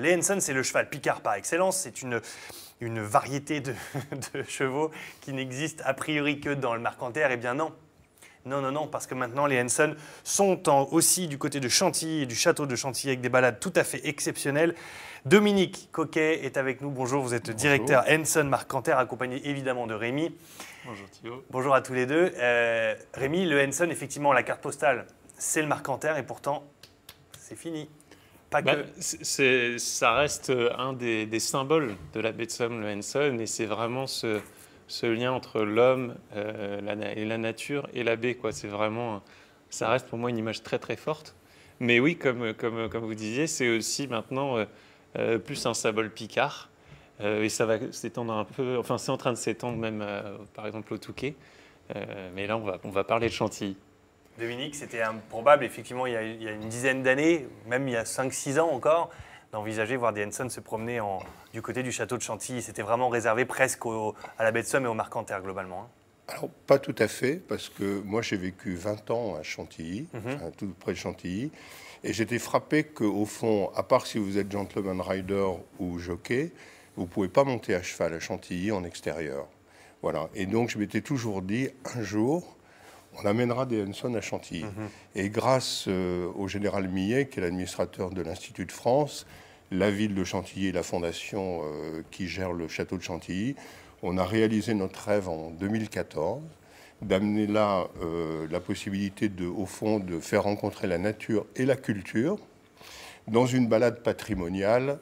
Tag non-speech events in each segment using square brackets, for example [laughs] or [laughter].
Les Henson, c'est le cheval picard par excellence. C'est une, une variété de, [laughs] de chevaux qui n'existe a priori que dans le Marcanterre. Eh bien non. Non, non, non, parce que maintenant les Henson sont en- aussi du côté de Chantilly et du château de Chantilly avec des balades tout à fait exceptionnelles. Dominique Coquet est avec nous. Bonjour, vous êtes directeur Henson Marcanterre, accompagné évidemment de Rémi. Bonjour Thio. Bonjour à tous les deux. Euh, Rémi, le Henson, effectivement, la carte postale, c'est le Marcanterre et pourtant, c'est fini. Pas Bah, que. ça reste un des, des symboles de la baie de Somme, le Henson, et c'est vraiment ce, ce lien entre l'homme euh, et la nature et la baie. Quoi. C'est vraiment, ça reste pour moi une image très très forte. Mais oui, comme, comme, comme vous disiez, c'est aussi maintenant euh, euh, plus un symbole picard. Euh, et ça va s'étendre un peu, enfin c'est en train de s'étendre même euh, par exemple au Touquet. Euh, mais là, on va, on va parler de Chantilly. Dominique, c'était improbable, effectivement, il y a, il y a une dizaine d'années, même il y a 5-6 ans encore, d'envisager voir des Henson se promener en- du côté du château de Chantilly. C'était vraiment réservé presque au- à la baie de Somme et au Marcanterre, globalement. hein. Alors, pas tout à fait, parce que moi, j'ai vécu 20 ans à Chantilly, Mhm. enfin, tout près de Chantilly, et j'étais frappé qu'au fond, à part si vous êtes gentleman rider ou jockey, vous ne pouvez pas monter à cheval à Chantilly en extérieur. Voilà. Et donc, je m'étais toujours dit, un jour, on amènera des Henson à Chantilly. Et grâce euh, au général Millet, qui est l'administrateur de l'Institut de France, la ville de Chantilly et la fondation euh, qui gère le château de Chantilly, on a réalisé notre rêve en 2014 d'amener là euh, la possibilité de, au fond, de faire rencontrer la nature et la culture dans une balade patrimoniale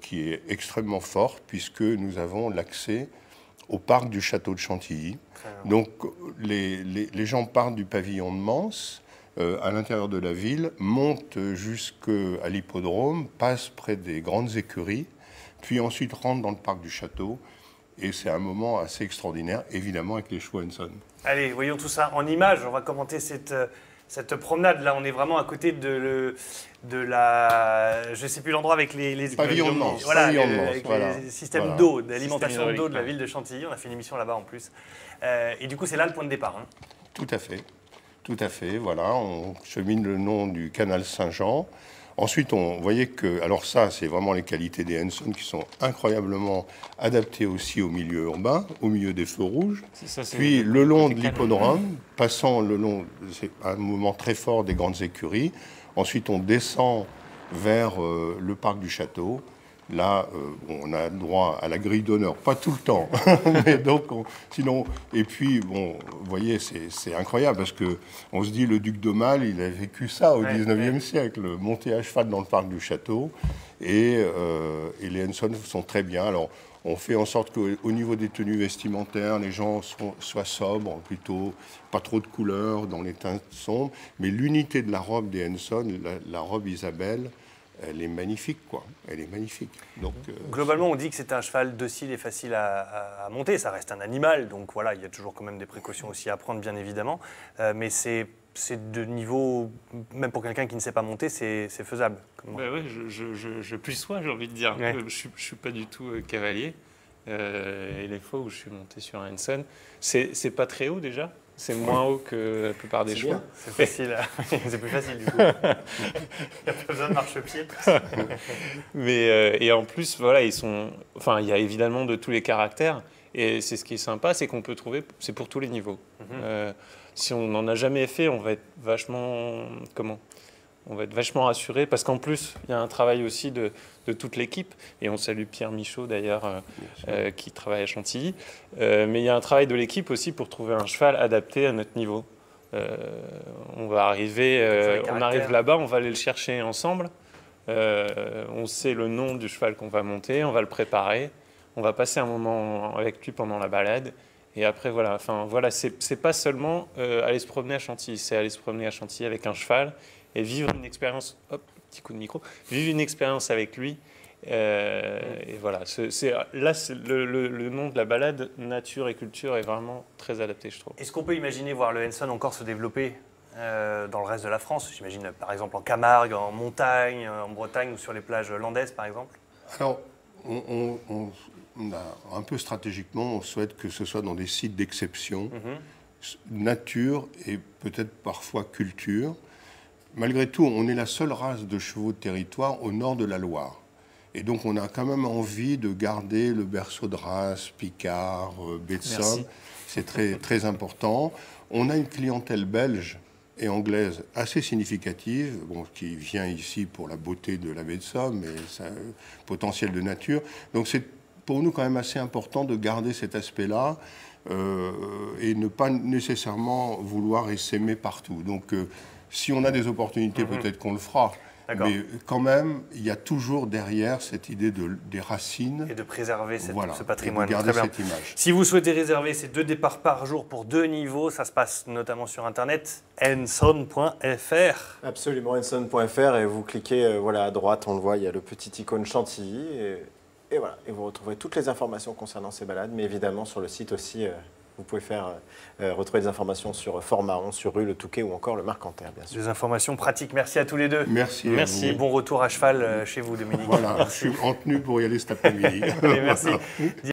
qui est extrêmement forte puisque nous avons l'accès au parc du château de Chantilly. Donc les, les- les gens partent du pavillon de Mans euh, à l'intérieur de la ville, montent jusqu'à l'hippodrome, passent près des grandes écuries, puis ensuite rentrent dans le parc du château. Et c'est un moment assez extraordinaire, évidemment, avec les Henson. Allez, voyons tout ça en images. On va commenter cette, euh, cette promenade. Là, on est vraiment à côté de, le- de la. Je ne sais plus l'endroit avec les. les Pavillon de Mans, Voilà, pavillon de le- Mans, avec voilà. les systèmes Voilà. d'eau, d'alimentation d'eau de la ville de Chantilly. On a fait une émission là-bas en plus. Euh, et du coup, c'est là le point de départ. hein. Tout à fait. Tout à fait. Voilà, on chemine le nom du canal Saint-Jean. Ensuite, on voyait que, alors ça, c'est vraiment les qualités des Henson qui sont incroyablement adaptées aussi au milieu urbain, au milieu des feux rouges. Ça, Puis le long de l'hippodrome, passant le long, c'est un mouvement très fort des grandes écuries. Ensuite, on descend vers euh, le parc du château. Là, euh, on a droit à la grille d'honneur, pas tout le temps, [laughs] mais donc, on- sinon, et puis, bon, vous voyez, c'est incroyable parce que on se dit le duc d'Aumale, il a vécu ça au Ouais, 19e ouais. siècle, monter à cheval dans le parc du château, et, euh, et les Henson sont très bien. Alors, on fait en sorte qu'au au niveau des tenues vestimentaires, les gens sont- soient sobres, plutôt pas trop de couleurs dans les teintes sombres. Mais l'unité de la robe des Henson, la, la robe Isabelle, elle est magnifique, quoi. Elle est magnifique. Donc, euh, Globalement, on dit que c'est un cheval docile et facile à, à- à monter. Ça reste un animal, donc voilà, il y a toujours quand même des précautions aussi à prendre, bien évidemment. Euh, mais c'est de niveau, même pour quelqu'un qui ne sait pas monter, c'est faisable. Bah ouais, je, je, je, je plus sois, j'ai envie de dire. Ouais. Je ne suis pas du tout euh, cavalier. Euh, et les fois où je suis monté sur un Henson, c'est pas très haut déjà. C'est moins haut que la plupart des. C'est facile. [laughs] c'est plus facile du coup. [laughs] Il n'y a pas besoin de marche-pied. [laughs] Mais, euh, et en plus, voilà, ils sont. Enfin, il y a évidemment de tous les caractères. Et c'est ce qui est sympa, c'est qu'on peut trouver. C'est pour tous les niveaux. Mhm. Euh, si on n'en a jamais fait, on va être vachement. Comment? On va être vachement rassuré parce qu'en plus, il y a un travail aussi de, de toute l'équipe. Et on salue Pierre Michaud d'ailleurs, euh, euh, qui travaille à Chantilly. Euh, mais il y a un travail de l'équipe aussi pour trouver un cheval adapté à notre niveau. On va arriver, on arrive là-bas, on va aller le chercher ensemble. On sait le nom du cheval qu'on va monter, on va le préparer, on va passer un moment avec lui pendant la balade. Et après, voilà, enfin, voilà c'est pas seulement aller se promener à Chantilly, c'est aller se promener à Chantilly avec un cheval et vivre une expérience. Hop, petit coup de micro. Vivre une expérience avec lui. Euh, et voilà, c'est là, le, le- le nom de la balade, nature et culture, est vraiment très adapté, je trouve. Est-ce qu'on peut imaginer voir le Henson encore se développer euh, dans le reste de la France? J'imagine par exemple en Camargue, en montagne, en Bretagne ou sur les plages landaises par exemple? Alors, on, on- on- on a un peu stratégiquement, on souhaite que ce soit dans des sites d'exception, s- nature et peut-être parfois culture. Malgré tout, on est la seule race de chevaux de territoire au nord de la Loire. Et donc, on a quand même envie de garder le berceau de Reims, Picard, euh, baie de Merci. Somme. C'est très, très important. On a une clientèle belge et anglaise assez significative, bon, qui vient ici pour la beauté de la baie de Somme et sa potentiel de nature. Donc, c'est pour nous quand même assez important de garder cet aspect-là euh, et ne pas nécessairement vouloir s'aimer partout. Donc, euh, si on a des opportunités, peut-être qu'on le fera. Mais quand même, il y a toujours derrière cette idée de, des racines. Et de préserver cette- voilà, ce et patrimoine. de garder Très bien. cette image. Si vous souhaitez réserver ces deux départs par jour pour deux niveaux, ça se passe notamment sur internet enson.fr. Absolument, enson.fr et vous cliquez euh, voilà, à droite, on le voit, il y a le petit icône Chantilly. Et, et voilà, et vous retrouverez toutes les informations concernant ces balades, mais évidemment sur le site aussi, euh, vous pouvez faire, euh, euh, retrouver des informations sur Fort-Mahon, sur Rue Le Touquet ou encore le Marcanterre, bien sûr. Des informations pratiques. Merci à tous les deux. Merci. Merci. Vous. bon retour à cheval euh, chez vous, Dominique. Voilà, je suis en tenue pour y aller cet après-midi. [laughs] Merci. [laughs]